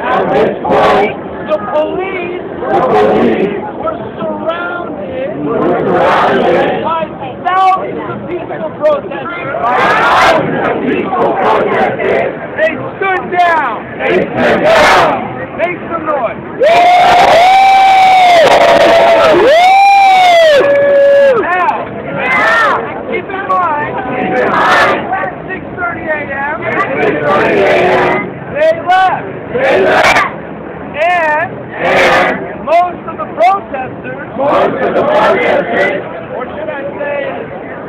At this point, the police the police were surrounded were surrounded by thousands of peaceful protesters. by thousands of people protesting. They stood down. They stood down. Make some noise. Now, keep in mind, Keep in mind, at 6.30 a.m., 6:30 a.m., they left. they left, And and most of the protesters, most or should I say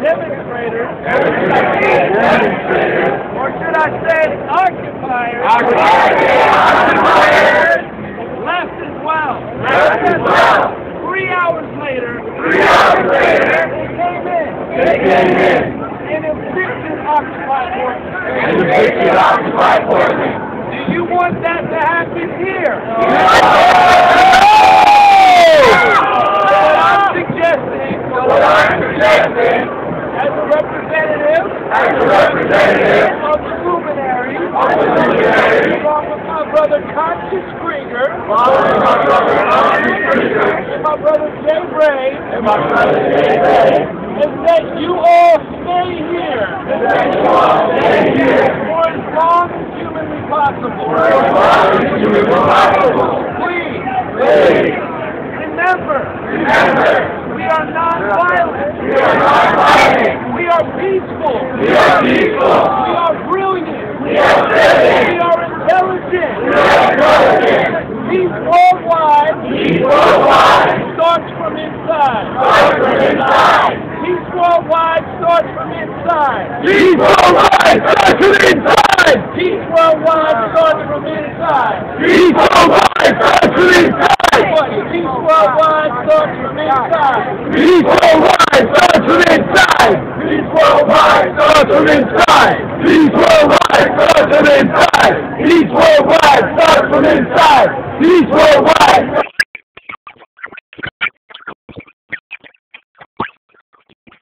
demonstrators, demonstrators, or should I say occupiers, occupiers, left as well. left as well. Three hours later, Three hours later, they came in they came in and evicted occupied workers. and evicted occupied portions. Do you want that to happen here? What I'm suggesting, What I'm suggesting, as a representative as a representative of the luminaries, of the luminaries, along with brother Conscious my brother my brother Jay and that you all stay here that you all stay here humanly possible. Intelligent. We are intelligent. Peace worldwide Peace worldwide starts from inside. starts from inside. Peace worldwide starts from inside. Peace worldwide starts from inside. Peace worldwide starts from inside. Peace worldwide starts from inside. What? Worldwide starts from inside. Peace worldwide starts from inside. Peace worldwide starts from inside. Peace worldwide starts from inside. Peace worldwide starts from inside. Peace worldwide.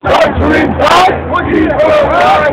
Starts from inside. Peace worldwide.